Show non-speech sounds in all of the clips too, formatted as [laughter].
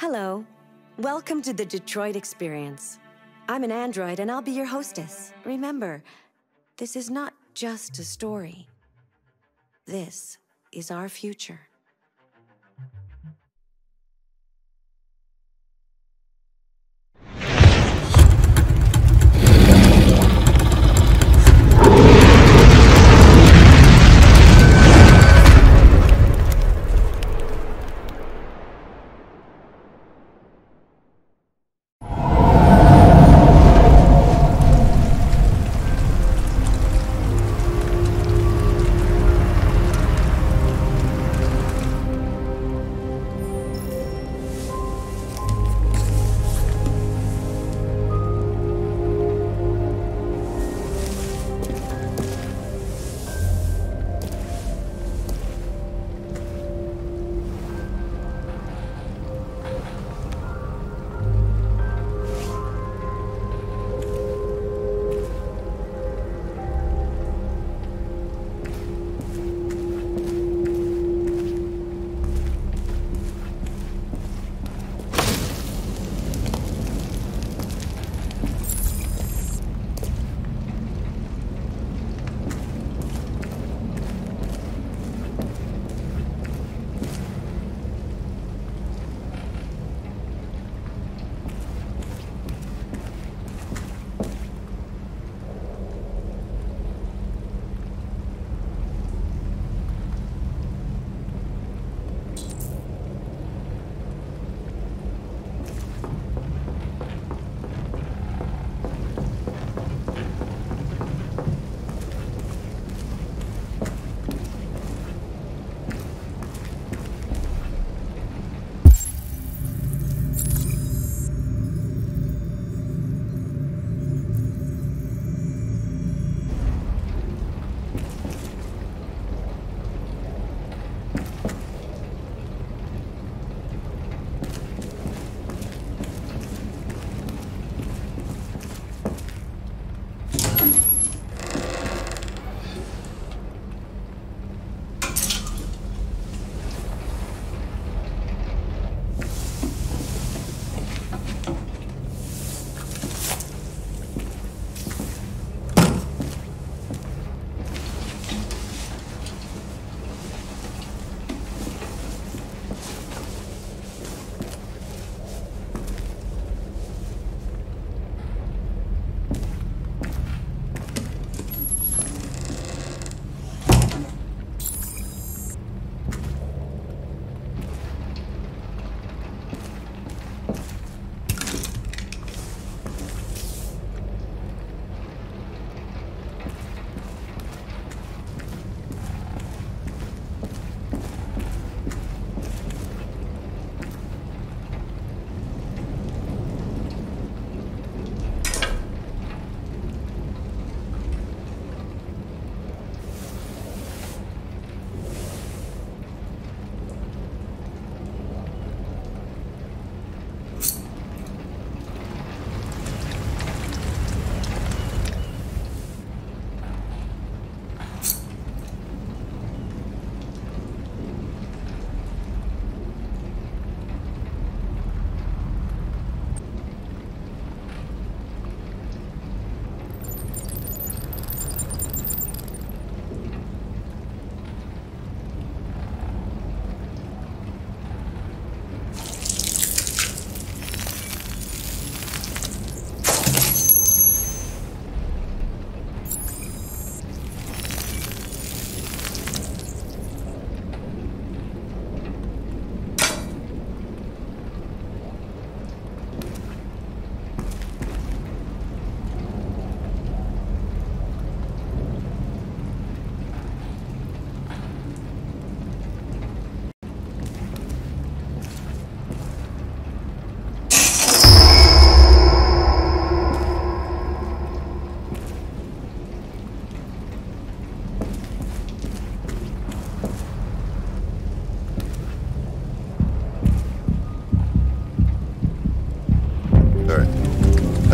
Hello. Welcome to the Detroit Experience. I'm an android and I'll be your hostess. Remember, this is not just a story. This is our future.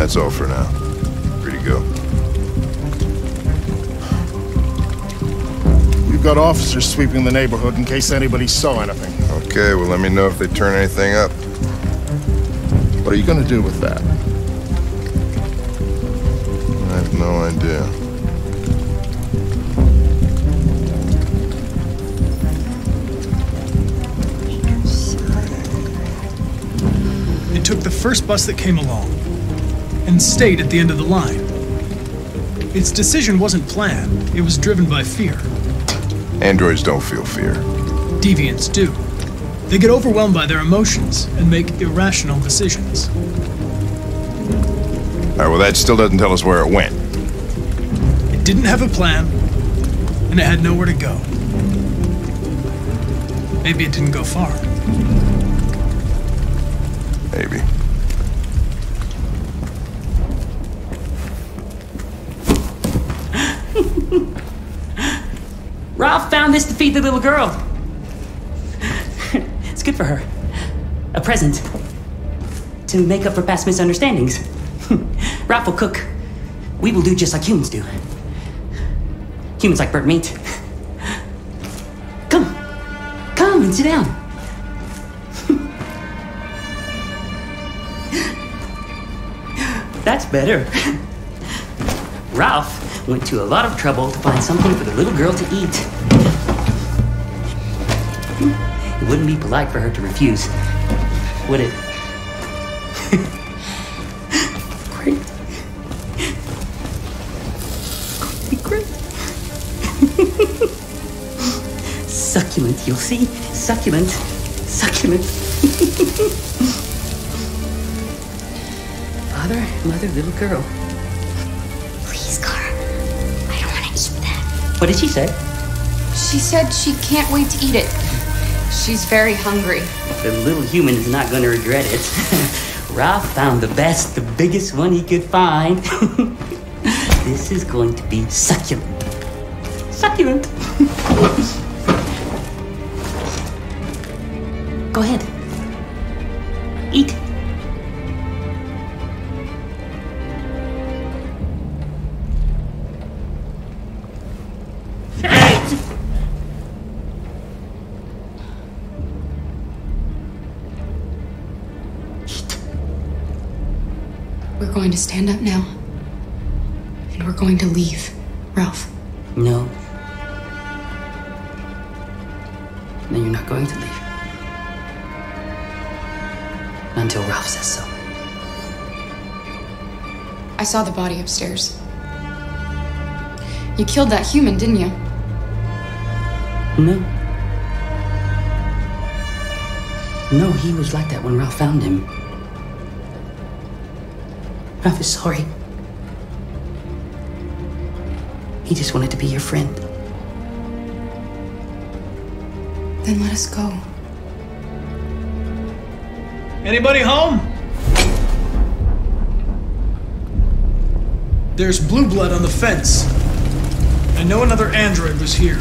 That's all for now. Free to go. We've got officers sweeping the neighborhood in case anybody saw anything. Okay, well let me know if they turn anything up. What are you gonna do with that? I have no idea. It took the first bus that came along and stayed at the end of the line. Its decision wasn't planned, it was driven by fear. Androids don't feel fear. Deviants do. They get overwhelmed by their emotions and make irrational decisions. All right, well, that still doesn't tell us where it went. It didn't have a plan, and it had nowhere to go. Maybe it didn't go far. This to feed the little girl. [laughs] it's good for her. A present. To make up for past misunderstandings. [laughs] Ralph will cook. We will do just like humans do. Humans like burnt meat. [laughs] Come. Come and sit down. That's better. Ralph went to a lot of trouble to find something for the little girl to eat. It wouldn't be polite for her to refuse, would it? great. Be great. Succulent, you'll see. Succulent. Succulent. Father, mother, little girl. Please, Kara. I don't want to eat that. What did she say? She said she can't wait to eat it. She's very hungry. The little human is not going to regret it. [laughs] Ralph found the best, the biggest one he could find. [laughs] this is going to be succulent. Succulent. Go ahead. Eat. Going to stand up now. And we're going to leave. Ralph. No. No, you're not going to leave. Until Ralph says so. I saw the body upstairs. You killed that human, didn't you? No. No, he was like that when Ralph found him. Ralph is sorry. He just wanted to be your friend. Then let us go. Anybody home? There's blue blood on the fence. I know another android was here.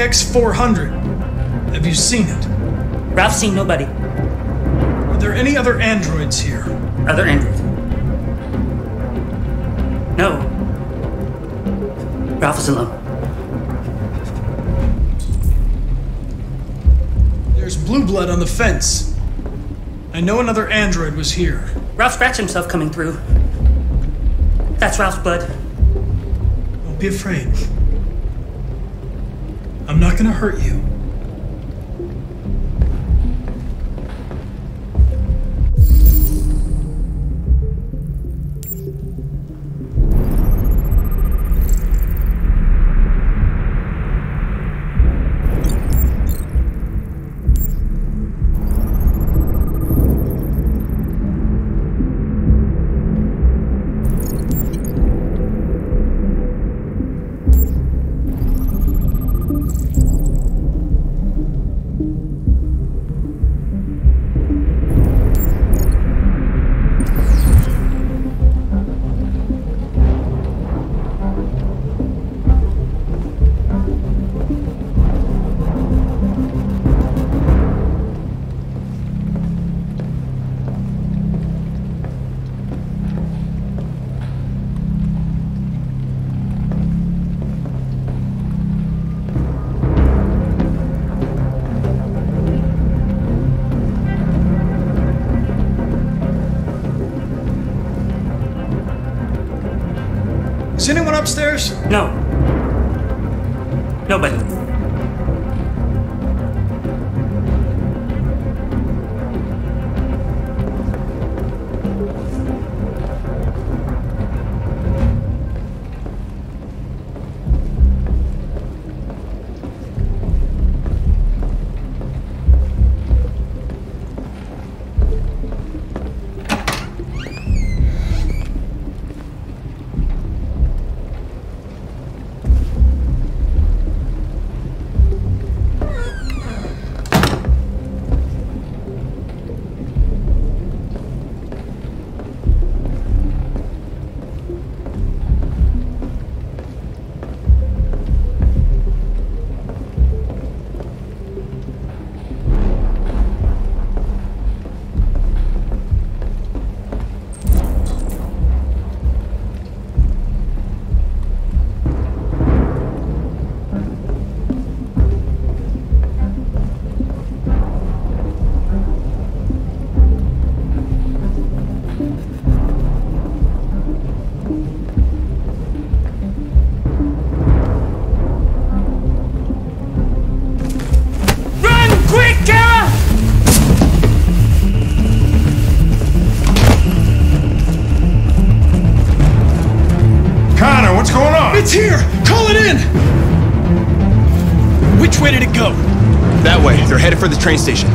AX 400. Have you seen it? Ralph's seen nobody. Are there any other androids here? Other androids? No. Ralph is alone. There's blue blood on the fence. I know another android was here. Ralph scratched himself coming through. That's Ralph's blood. Don't be afraid. Not gonna hurt you. Upstairs? No. In! Which way did it go? That way. They're headed for the train station.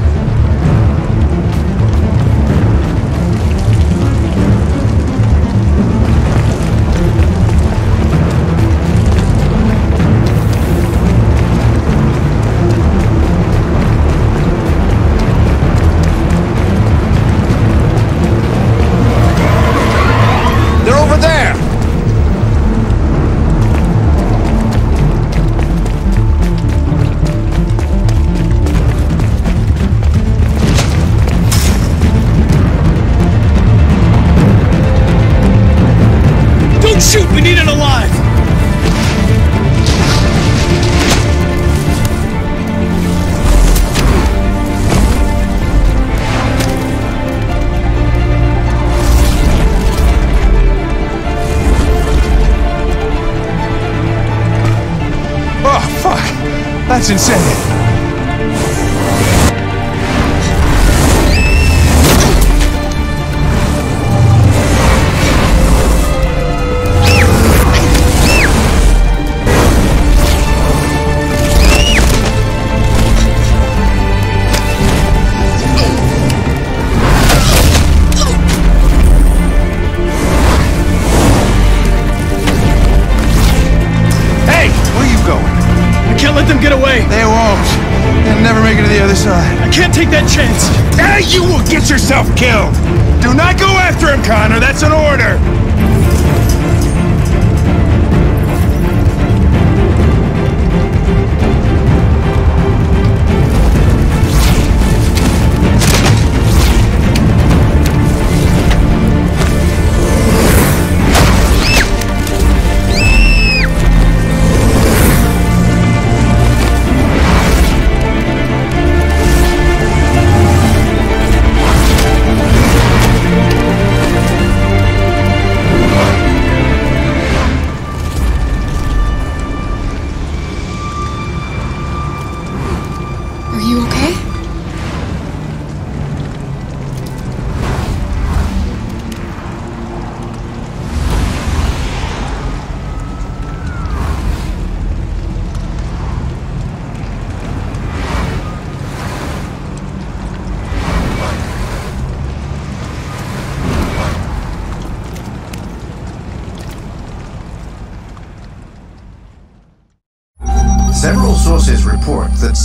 That's insane! Chance! You will get yourself killed! Do not go after him, Connor. That's an order.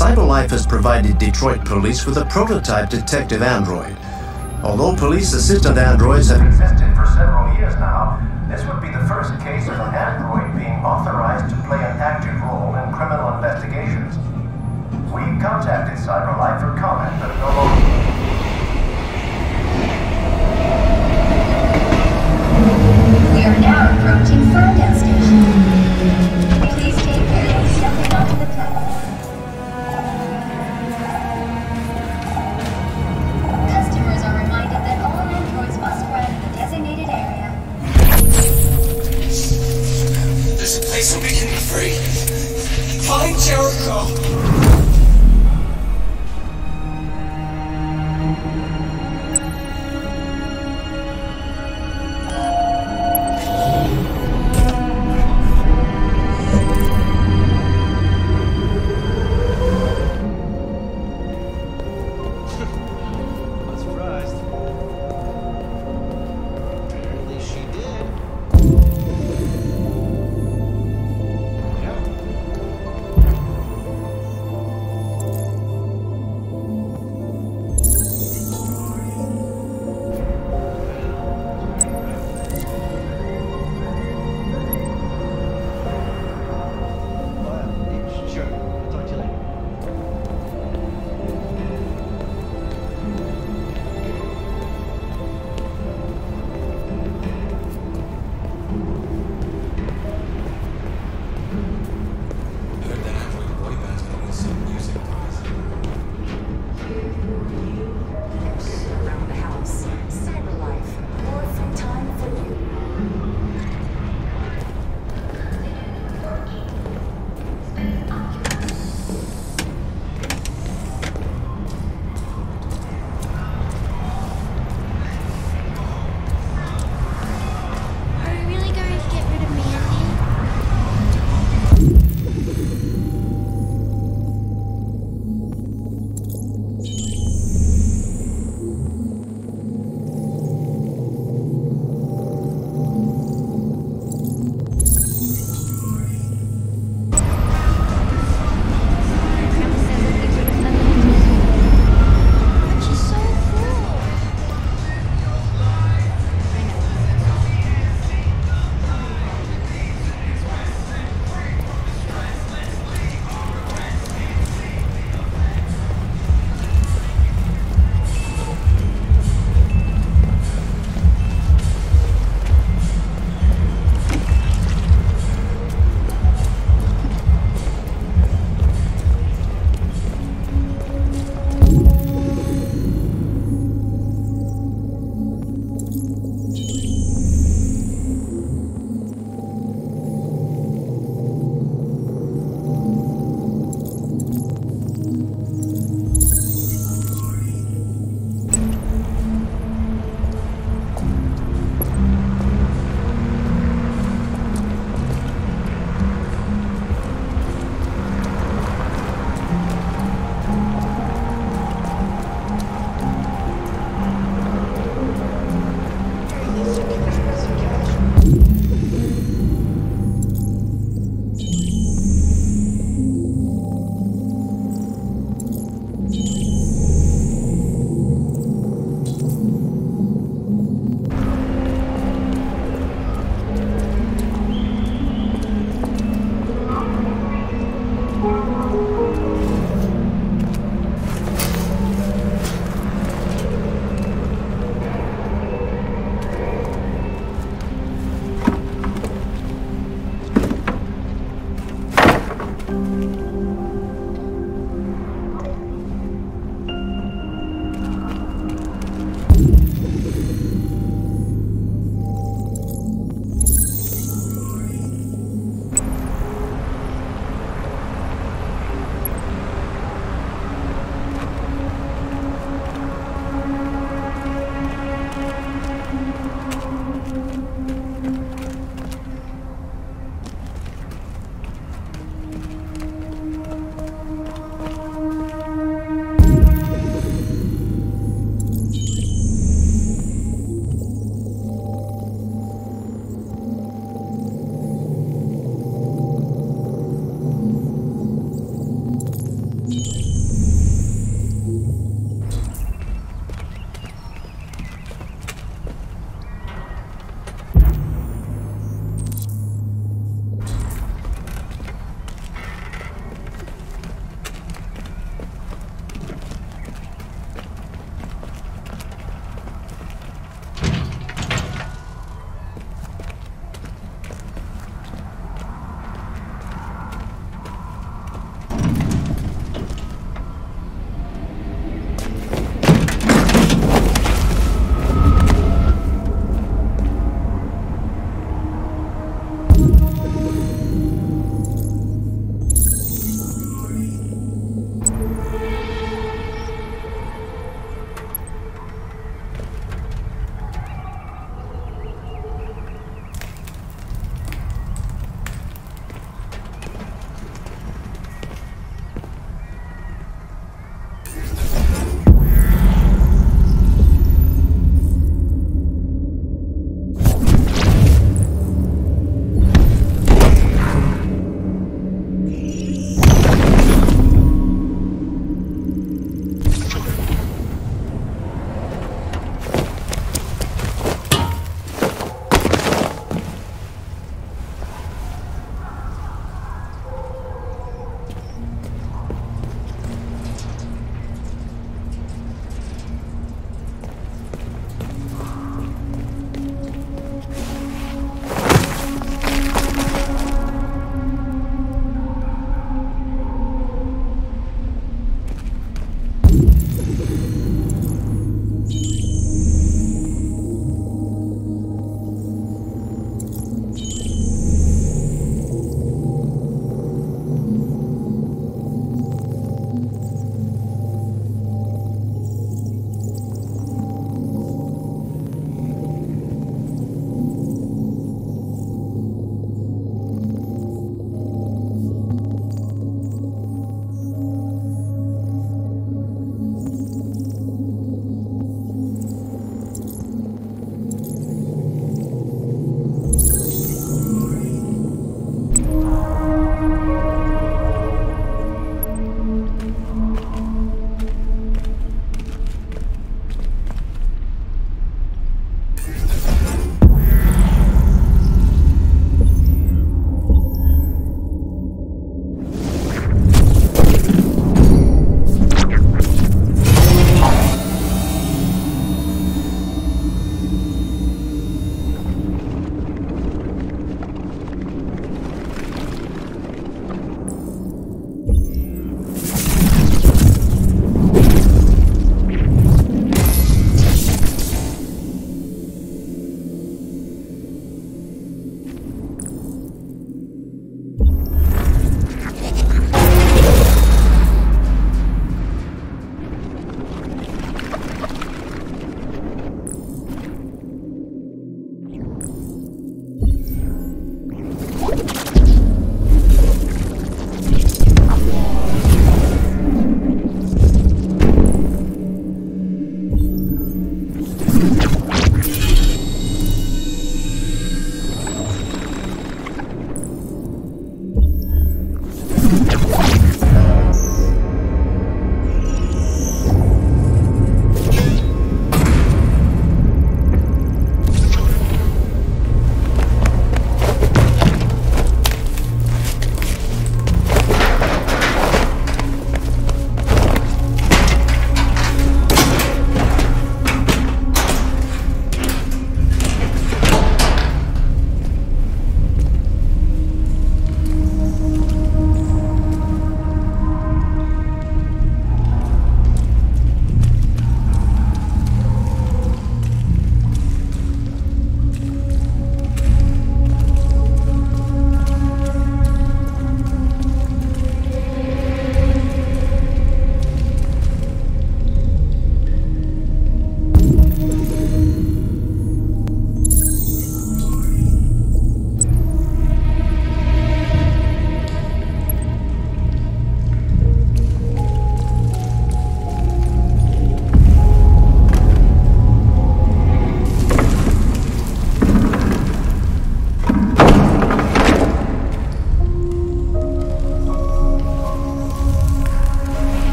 CyberLife has provided Detroit police with a prototype detective android. Although police assistant androids have existed for several years now, this would be the free. Find Jericho.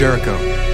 Jericho.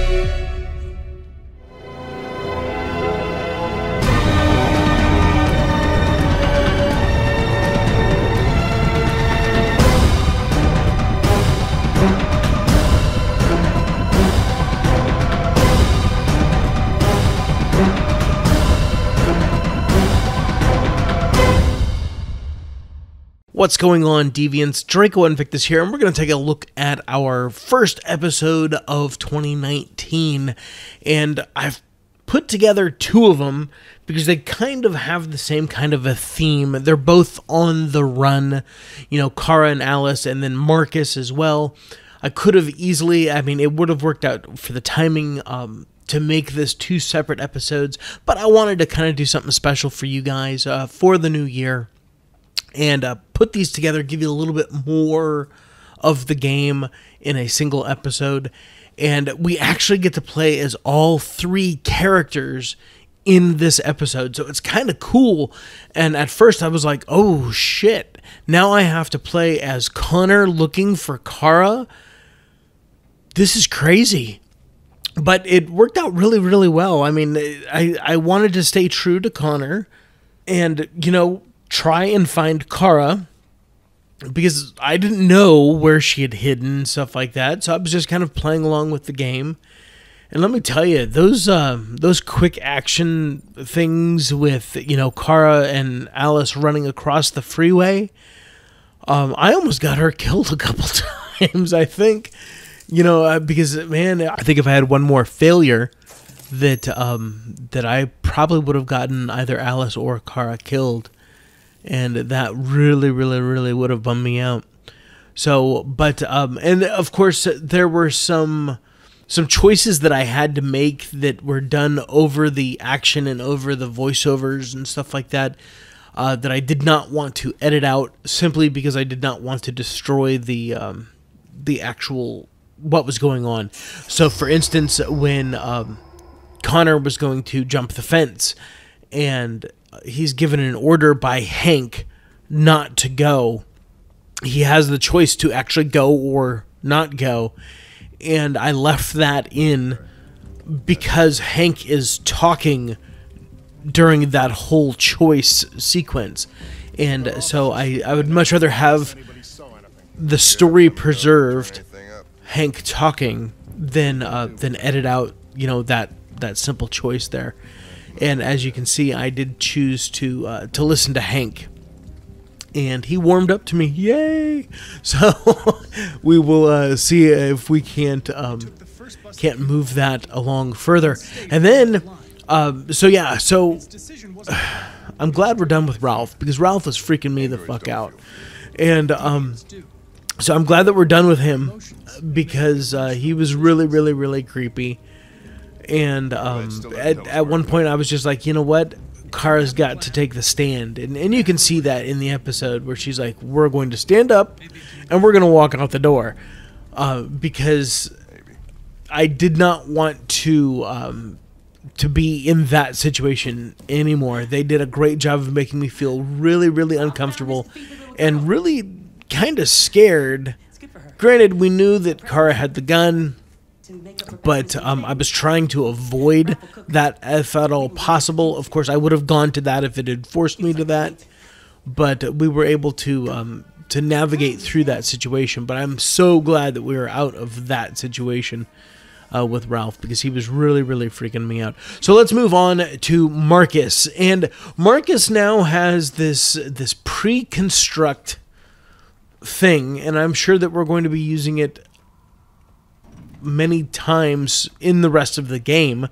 What's going on, Deviants? Draco Invictus here, and we're going to take a look at our first episode of 2019. And I've put together two of them because they kind of have the same kind of a theme. They're both on the run, you know, Kara and Alice, and then Markus as well. I could have easily, I mean, it would have worked out for the timing. Um, to make this two separate episodes, but I wanted to kind of do something special for you guys uh, for the new year and uh, put these together, give you a little bit more of the game in a single episode. And we actually get to play as all three characters in this episode. So it's kind of cool. And at first I was like, oh shit. Now I have to play as Connor looking for Kara. This is crazy. But it worked out really, really well. I mean, I, I wanted to stay true to Connor and, you know, try and find Kara because I didn't know where she had hidden stuff like that. So I was just kind of playing along with the game. And let me tell you, those uh, those quick action things with you know Kara and Alice running across the freeway, um, I almost got her [laughs] killed a couple [laughs] times. I think, you know, uh, because man, I think if I had one more failure, that um, that I probably would have gotten either Alice or Kara killed and that really, really, really would have bummed me out. So, but um, and of course there were some some choices that I had to make that were done over the action and over the voiceovers and stuff like that. Uh, that I did not want to edit out simply because I did not want to destroy the um, the actual what was going on. So, for instance, when um, Connor was going to jump the fence, and he's given an order by Hank not to go. He has the choice to actually go or not go. And I left that in because Hank is talking during that whole choice sequence. And so I, I would much rather have the story preserved, Hank talking, than uh, than edit out, you know, that that simple choice there and as you can see, I did choose to uh, to listen to Hank, and he warmed up to me. Yay! [laughs] So we will uh, see if we can't um, can't move that along further, and then. Um, so yeah, so [sighs] I'm glad we're done with Ralph because Ralph was freaking me the fuck out, and um, so I'm glad that we're done with him because uh, he was really, really, really creepy and um, at, at one point I was just like, you know what? Kara's got to take the stand. And, and you can see that in the episode where she's like, we're going to stand up and we're going to walk out the door. Uh, because I did not want to um, to be in that situation anymore. They did a great job of making me feel really, really uncomfortable and really kind of scared. Granted, we knew that Kara had the gun but um, I was trying to avoid that if at all possible. Of course, I would have gone to that if it had forced me to that, but we were able to um, to navigate through that situation. But I'm so glad that we were out of that situation. Uh, with Ralph because he was really, really freaking me out. So let's move on to Markus, and Markus now has this this pre-construct thing, and I'm sure that we're going to be using it many times in the rest of the game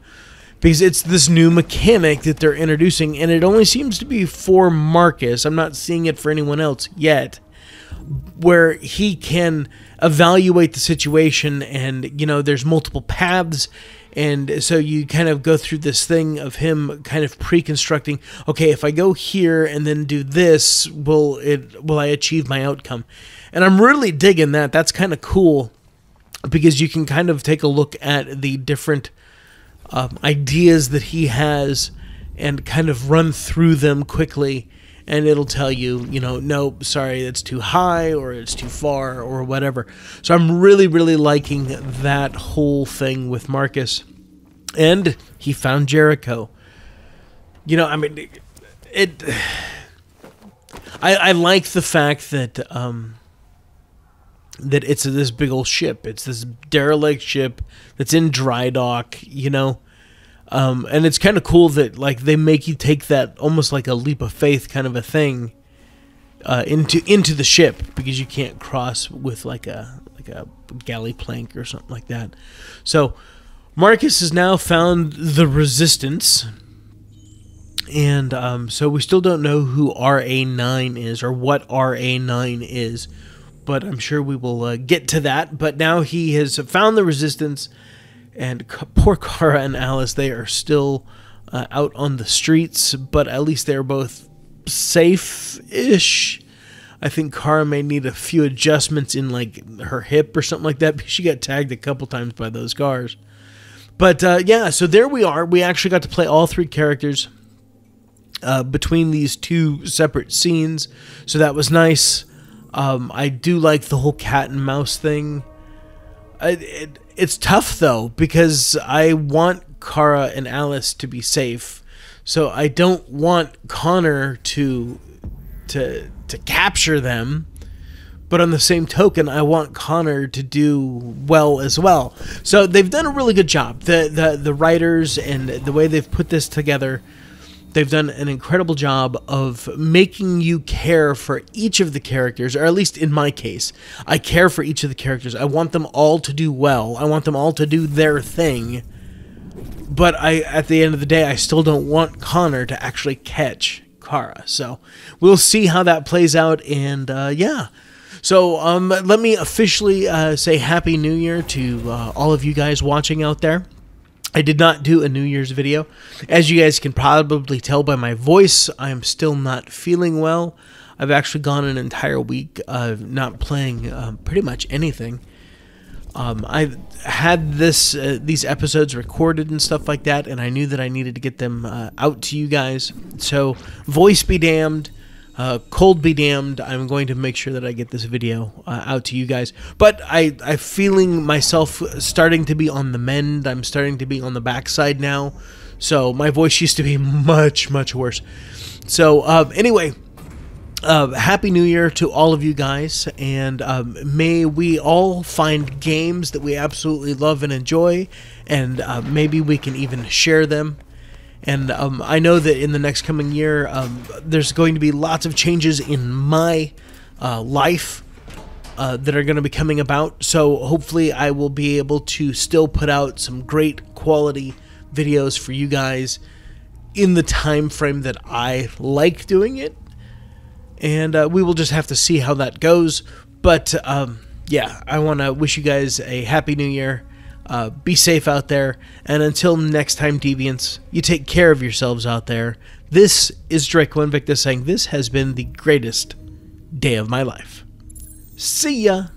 because it's this new mechanic that they're introducing and it only seems to be for Markus. I'm not seeing it for anyone else yet where he can evaluate the situation and you know there's multiple paths. And so you kind of go through this thing of him kind of pre-constructing okay if i go here and then do this will it will i achieve my outcome? And i'm really digging that. That's kind of cool because you can kind of take a look at the different um, ideas that he has and kind of run through them quickly and it'll tell you, you know, nope, sorry, it's too high or it's too far or whatever. So I'm really, really liking that whole thing with Markus. And he found Jericho. You know, I mean, it. [sighs] I, I like the fact that um, that it's this big old ship. It's this derelict ship that's in dry dock. You know, um, and it's kind of cool that like they make you take that almost like a leap of faith kind of a thing uh, into into the ship because you can't cross with like a like a galley plank or something like that. So Markus has now found the resistance. And um, so we still don't know who RA9 is or what RA9 is, but I'm sure we will uh, get to that. But now he has found the resistance and poor Kara and Alice, they are still uh, out on the streets, but at least they're both safe ish. I think Kara may need a few adjustments in like her hip or something like that she got tagged a couple times by those cars. But uh, yeah, so there we are. We actually got to play all three characters uh, between these two separate scenes, so that was nice. Um, I do like the whole cat and mouse thing. It, it, it's tough though because I want Kara and Alice to be safe. So I don't want Connor to to to capture them. But on the same token, I want Connor to do well as well. So they've done a really good job. The the the writers and the way they've put this together They've done an incredible job of making you care for each of the characters, or at least in my case, I care for each of the characters. I want them all to do well. I want them all to do their thing. But I, at the end of the day, I still don't want Connor to actually catch Kara. So we'll see how that plays out. And uh, yeah. So um, let me officially uh, say Happy New Year to uh, all of you guys watching out there. I did not do a New Year's video. As you guys can probably tell by my voice, I am still not feeling well. I've actually gone an entire week of not playing um, pretty much anything. Um, I had this uh, these episodes recorded and stuff like that, and I knew that I needed to get them uh, out to you guys. So, voice be damned. Uh, cold be damned, I'm going to make sure that I get this video uh, out to you guys. But I, I'm feeling myself starting to be on the mend. I'm starting to be on the backside now. So my voice used to be [laughs] much, much worse. So uh, anyway, uh, happy New Year to all of you guys, and um, may we all find games that we absolutely love and enjoy, and uh, maybe we can even share them and um, I know that in the next coming year, um, there's going to be lots of changes in my uh, life uh, that are going to be coming about. So hopefully, I will be able to still put out some great quality videos for you guys in the time frame that I like doing it. And uh, we will just have to see how that goes. But um, yeah, I want to wish you guys a happy new year. Uh, be safe out there, and until next time, Deviants, you take care of yourselves out there. This is Draco Invictus saying this has been the greatest day of my life. See ya!